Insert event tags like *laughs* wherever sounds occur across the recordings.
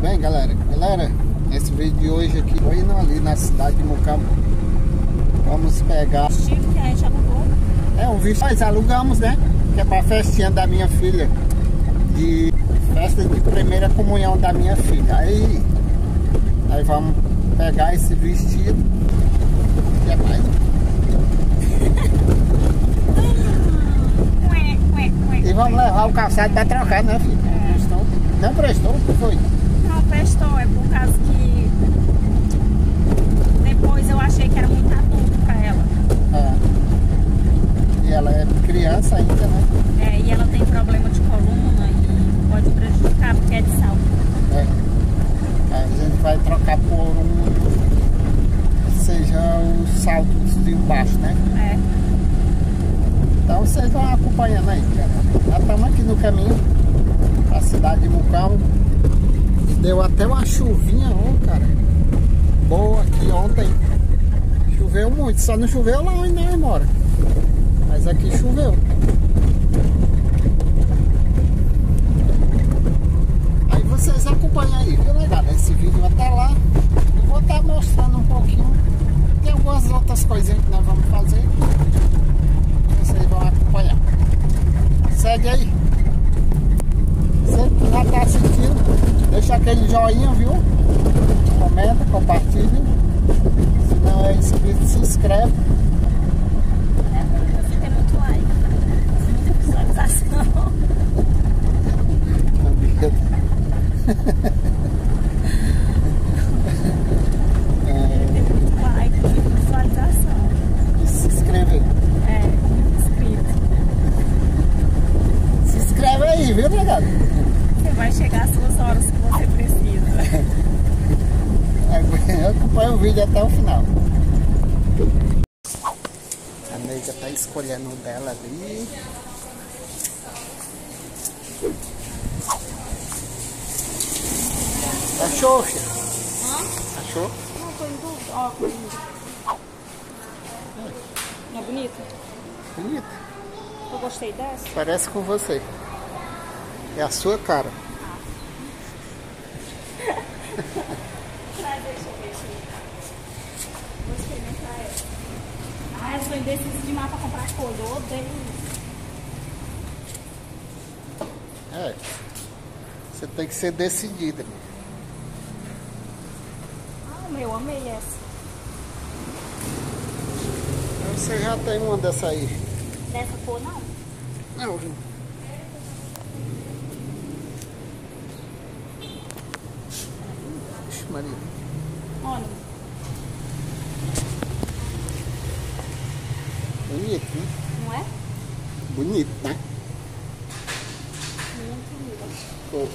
Bem, galera, galera, esse vídeo de hoje aqui, tô indo ali na cidade de Mucambo. Vamos pegar. Vestido que a gente alugou. É um vestido. Nós alugamos, né? Que é pra festinha da minha filha. De festa de primeira comunhão da minha filha. Aí nós vamos pegar esse vestido. Que é mais. *laughs* E vamos levar o calçado pra trocar, né, filho? Prestou. Não prestou? O que foi? Não prestou, é por causa que depois eu achei que era muito adulto pra ela. É. E ela é criança ainda, né? É, e ela tem problema de coluna e pode prejudicar porque é de salto. É. A gente vai trocar por um. seja os saltos de baixo, né? É. Então vocês vão acompanhando aí. Já estamos aqui no caminho pra cidade deu até uma chuvinha, ó, cara. Boa aqui ontem. Choveu muito, só não choveu lá onde nós mora. Mas aqui choveu. Aí vocês acompanham aí, viu, legal? Esse vídeo até lá. Eu vou estar mostrando um pouquinho. Tem algumas outras coisinhas que nós vamos fazer. Vocês vão acompanhar. Segue aí. Você que já está assistindo, deixa aquele joinha, viu? Comenta, compartilha. Se não é inscrito, se inscreve. é você tem muito like. Muita visualização. Tem muito like, muita visualização. É, muito inscrito. Se inscreve aí, viu, negado? Você vai chegar às suas horas que você precisa. *laughs* Acompanha o vídeo até o final. A nega tá escolhendo o dela ali. Achou, filho? Achou? Não, tô em dúvida. Ó, lindo. Não é bonito? Bonita. Eu gostei dessa. Parece com você. É a sua cara. Traz, deixa eu ver. ver. Vou experimentar essa. Ah, eu sou indecisa demais pra comprar coisa. Eu odeio isso. É. Você tem que ser decidida. Ah, meu, amei essa. Você já tem uma dessa aí. Dessa cor, não? Não, viu? Maria. Olha. Bonito, né? Não é? Bonito, né? Muito linda. Ficou,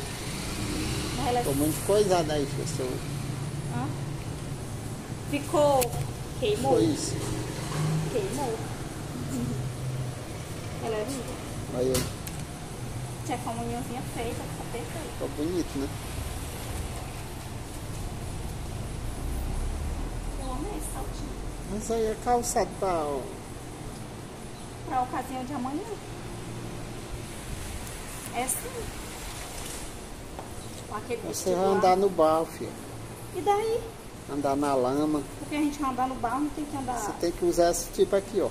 ela ficou muito coisada aí, pessoal. Hã? Ficou. Queimou? Foi isso. Queimou. Ela é linda. Aí, Tinha com a unhãzinha feita, ficou perfeita. ficou bonito, né? Eu amei esse saltinho. Mas aí é calçado pra... ó, Pra ocasião de amanhã. É sim. Aquele Você vai lá. andar no barro, filho. E daí? Andar na lama. Porque a gente vai andar no barro, não tem que andar. Você tem que usar esse tipo aqui, ó.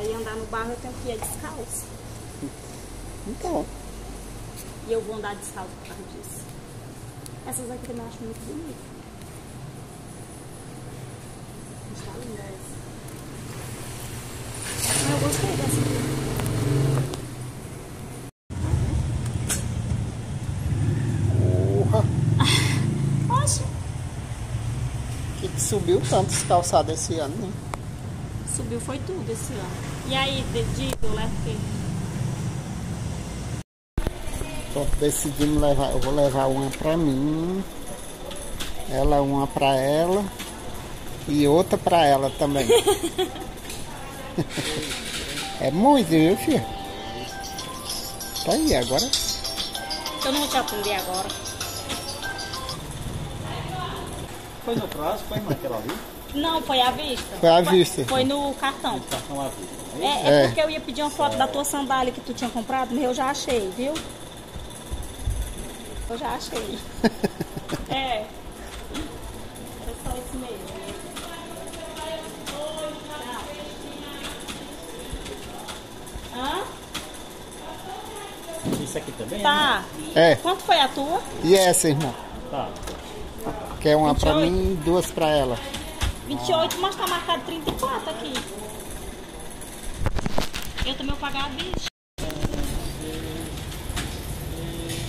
Ir andar no barro eu tenho que ir descalço. Então, E eu vou andar descalço por causa disso. Essas aqui eu acho muito bonitas. Eu gostei dessa aqui. porra. *laughs* Oxe, Que que subiu tanto esse calçado esse ano, né? subiu foi tudo esse ano. E aí, dedito, eu levo o quê? Tô decidindo levar, eu vou levar uma pra mim, ela uma pra ela e outra pra ela também. *laughs* é muito, viu, filho? Tá aí, agora Eu não vou te atender agora. Foi no prazo, foi naquela ali? Não, foi à vista. Foi à vista. Foi no cartão. Cartão à vista. É, é É. porque eu ia pedir uma foto da tua sandália que tu tinha comprado, mas eu já achei, viu? Eu já achei. *laughs* é. Era só isso mesmo. Isso aqui também? Tá. É. Quanto foi a tua? E essa, irmão? Né? Tá. Quer uma pra 28? mim e duas pra ela. 28, mas tá marcado 34 aqui. Eu também vou pagar a 20.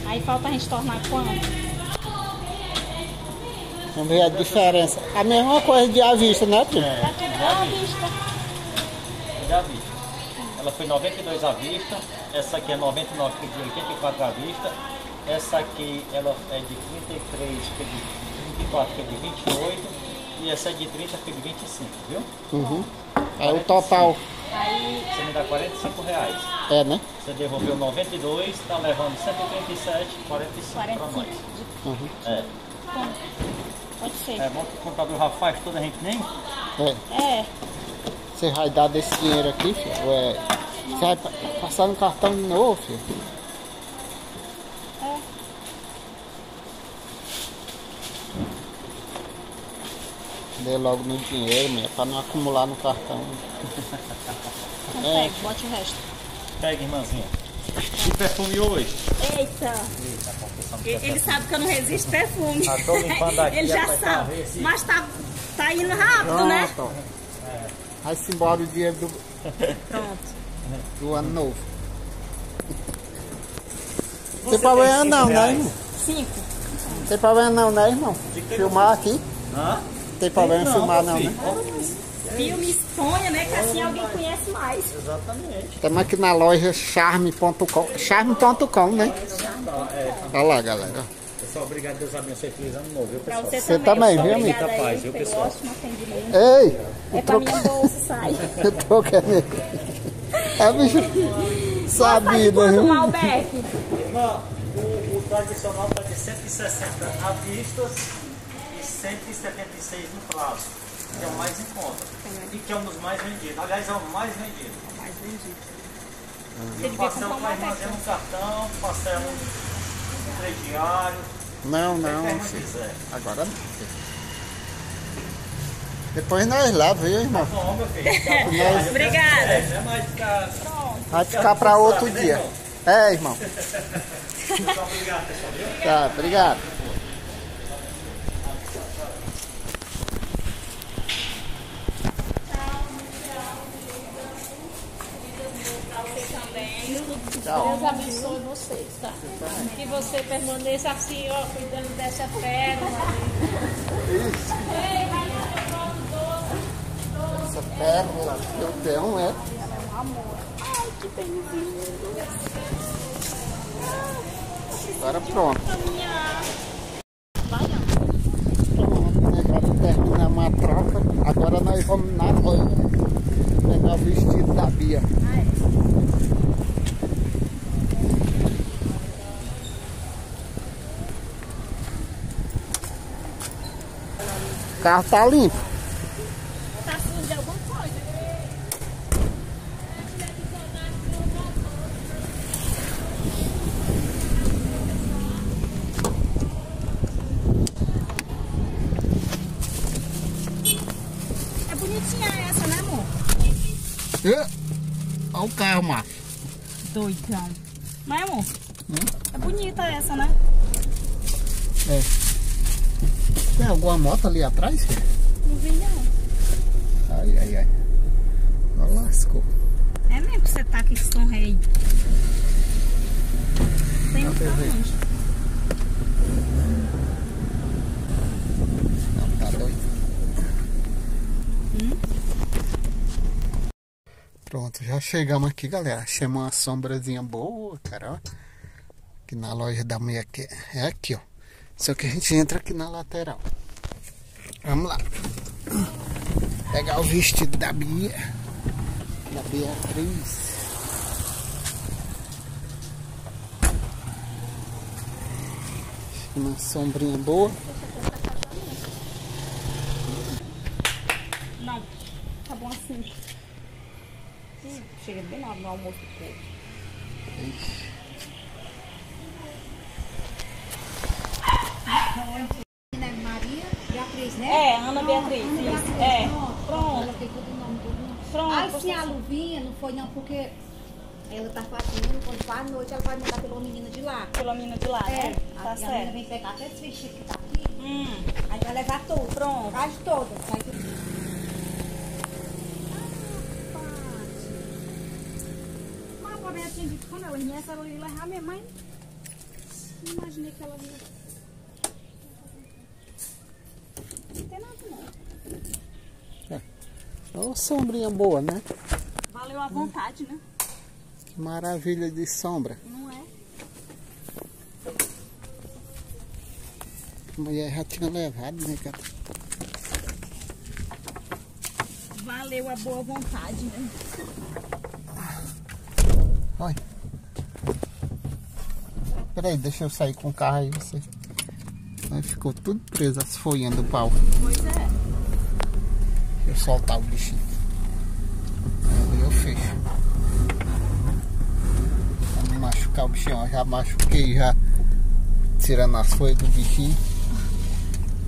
Aí falta a gente tornar quanto? Vamos ver a diferença. A mesma coisa de à vista, né, primo? Tá tudo à vista. Já vi. Ela foi 92 à vista. Essa aqui é 99, que é de 84 à vista. Essa aqui ela é de 33, que é de 24, que é de 28. E essa é de 30, que é de 25, viu? Uhum. Aí o total Aí, Você me dá 45 reais. é, né? Você devolveu 92, tá levando 137, 45 para 45 nós. de Uhum. É. Pode ser. É bom que o contador já faz toda a gente nem. É. É. Você vai dar desse dinheiro aqui, filho? Ou é... Você vai pa- passar no cartão de novo, filho? É. Dê logo no dinheiro, minha, pra não acumular no cartão. Então É. pega, bote o resto. Pega, irmãzinha. E perfume hoje? Eita! Ele, ele sabe que eu não resisto perfume. Tô limpando *laughs* aqui, ele já pra sabe. Mas tá, tá indo rápido, né? Vai-se embora o dinheiro do, Pronto. do ano novo. Não tem problema não, né, irmão? Cinco. Não tem problema não, né, irmão? Filmar aqui? Hã? Não tem problema em filmar não, né? Filme exponha, né? Que assim alguém conhece mais. Exatamente. Estamos aqui na loja charme.com. Charme.com, né? Olha lá, galera. Pessoal, obrigado. Deus abençoe. Feliz ano novo, viu, Pra pessoal? você, Você também. Muito viu, amigo? obrigada Capaz, viu, pessoal? ótimo atendimento. Ei! É pra *laughs* minha bolsa, sai. Eu tô querendo. É sabido, quanto, viu? Malbec? Irmã, o, o tradicional está de 160 à vista e 176 no prazo, que é o mais em conta. E que é um dos mais vendidos. Aliás, é o mais vendido. Mais vendido. E Você devia comprar um cartão, parcelo no crediário, Não, não, quiser. Agora não. filho. Depois nós lá, viu, irmão? Bom, meu filho. *laughs* Obrigada. É, é. Vai ficar pra outro dia. É, irmão. *laughs* Então, obrigado, pessoal. Tá, obrigado. Deus abençoe vocês, tá? Que você permaneça assim, ó, cuidando dessa pérola. Essa pérola que eu tenho é. Ai, que bem-vindo. Agora pronto. Agora terminamos a troca. Agora nós vamos na loja pegar o vestido da Bia. Carro tá limpo. Tá sujo de alguma coisa. É bonitinha essa, né, amor? Ê, Olha o carro, macho. Doidão. É, amor? É bonita essa, né? É. Tem alguma moto ali atrás? Não vi, não. Ai, ai, ai. Ó, lascou. É mesmo que você tá aqui com São Rei. Tem um onde? Não, tá doido. Pronto, já chegamos aqui, galera. Achamos uma sombrazinha boa, cara. ó. Aqui na loja da mulher aqui. É aqui, ó. Só que a gente entra aqui na lateral. Vamos lá. Pegar o vestido da Bia. Da Beatriz. Uma sombrinha boa. Não, tá bom assim. Ih, chega bem na do almoço do povo. né? É, Ana Beatriz, isso. É. Pronto. Pronto. Aí sim, a Luvinha não foi não, porque ela tá fazendo, quando for à noite, ela vai mandar pela menina de lá. Pela menina de lá, né? a, Tá a menina certo. vem pegar até esse vestido que tá aqui, Hum, aí vai levar tudo. Pronto. Quase todas. Vai ter... Mas a pobre tinha dito que quando ela viesse, ela ia levar minha mãe. Não imaginei que ela ia. Não tem nada, não. Ô, sombrinha boa, né? Valeu a vontade, né? Que maravilha de sombra. Não é? A mulher já tinha levado, né, cara? Valeu a boa vontade, né? Olha. Peraí, deixa eu sair com o carro aí, você. Aí ficou tudo preso as folhinhas do pau. Pois é. Eu soltar o bichinho. Aí eu fecho. Pra não machucar o bichinho, ó. Já machuquei, já tirando as folhas do bichinho.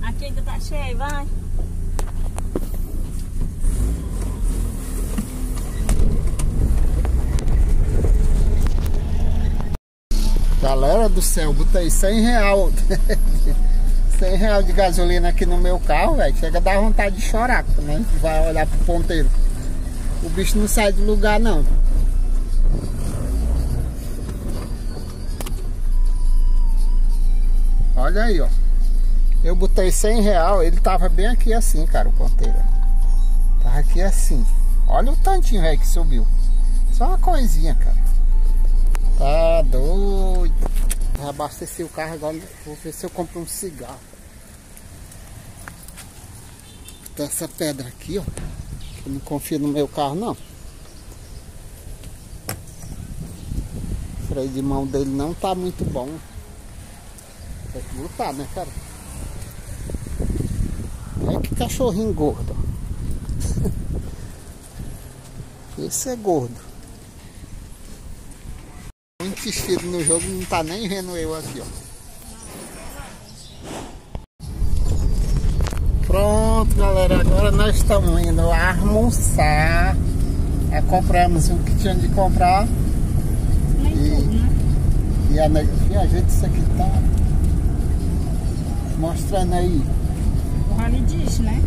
Aqui ainda tá cheio, vai. Galera do céu, botei 100 real. *laughs* 100 real de gasolina aqui no meu carro, velho. Chega a dar vontade de chorar, né? Vai olhar pro ponteiro. O bicho não sai do lugar, não. Olha aí, ó. Eu botei 100 real, ele tava bem aqui assim, cara, o ponteiro. Tava aqui assim. Olha o tantinho, velho, que subiu. Só uma coisinha, cara. Tá doido. Vou abastecer o carro agora. Vou ver se eu compro um cigarro. Essa pedra aqui, ó. Eu não confio no meu carro, não. O freio de mão dele não tá muito bom. Tem que lutar, né, cara? Olha que cachorrinho gordo. *laughs* Esse é gordo. Muito vestido no jogo, não tá nem vendo eu aqui, ó. Pronto, galera. Agora nós estamos indo almoçar. Já compramos o que tinha de comprar. E- né? E a nega, a gente isso aqui tá mostrando aí. O Rally diz, né?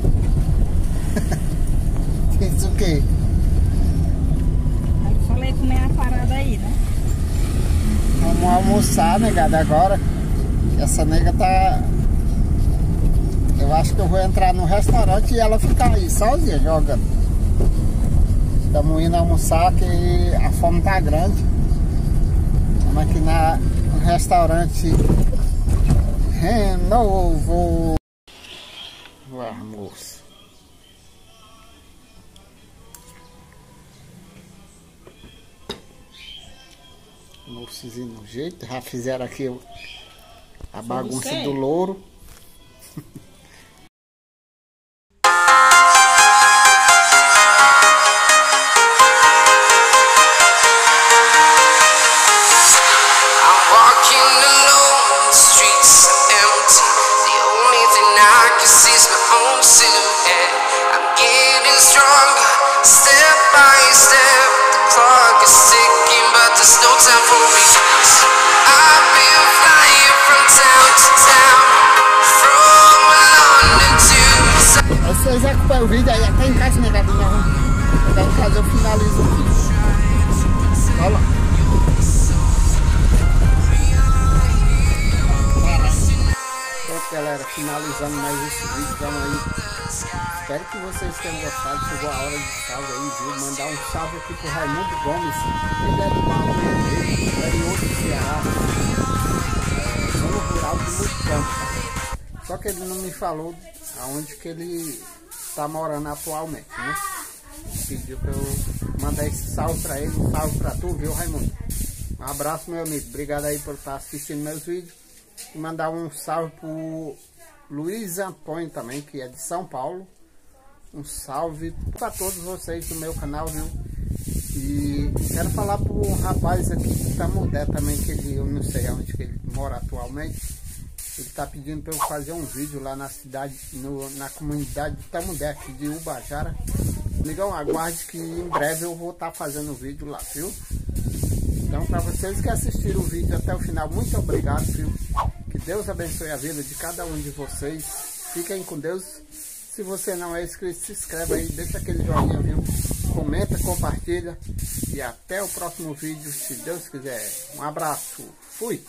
*laughs* Isso o quê? Eu falei comer a parada aí, né? Vamos almoçar, negada, agora. Essa nega tá. Eu acho que eu vou entrar no restaurante e ela ficar aí sozinha jogando. Estamos indo almoçar que a fome tá grande. Estamos aqui na, no restaurante Renovo. O almoço. Almoçozinho no jeito. Já fizeram aqui a bagunça do louro. Vocês acompanham o vídeo aí até em casa, negadinha. Até em casa eu finalizo o vídeo. Olha lá. Pronto, galera, finalizando mais esse vídeo. Vamos aí. Espero que vocês tenham gostado. Chegou a hora de salve aí, viu? Mandar um salve aqui pro Raimundo Gomes. Ele é do Barro Vermelho, interior do Ceará. É, zona rural do tá? Só que ele não me falou aonde que ele tá morando atualmente, né? Pediu pra eu mandar esse salve pra ele, um salve pra tu, viu, Raimundo? Um abraço, meu amigo. Obrigado aí por estar assistindo meus vídeos. E mandar um salve pro Luiz Antônio também, que é de São Paulo. Um salve para todos vocês do meu canal, viu? E quero falar pro rapaz aqui de Tamudé também, que ele, eu não sei aonde que ele mora atualmente. Ele tá pedindo para eu fazer um vídeo lá na cidade, no, na comunidade de Tamundé, de Ubajara. Amigão, aguarde que em breve eu vou estar tá fazendo um vídeo lá, viu? Então, para vocês que assistiram o vídeo até o final, muito obrigado, viu? Que Deus abençoe a vida de cada um de vocês. Fiquem com Deus. Se você não é inscrito, se inscreve aí, deixa aquele joinha, viu? Comenta, compartilha. E até o próximo vídeo, se Deus quiser. Um abraço. Fui!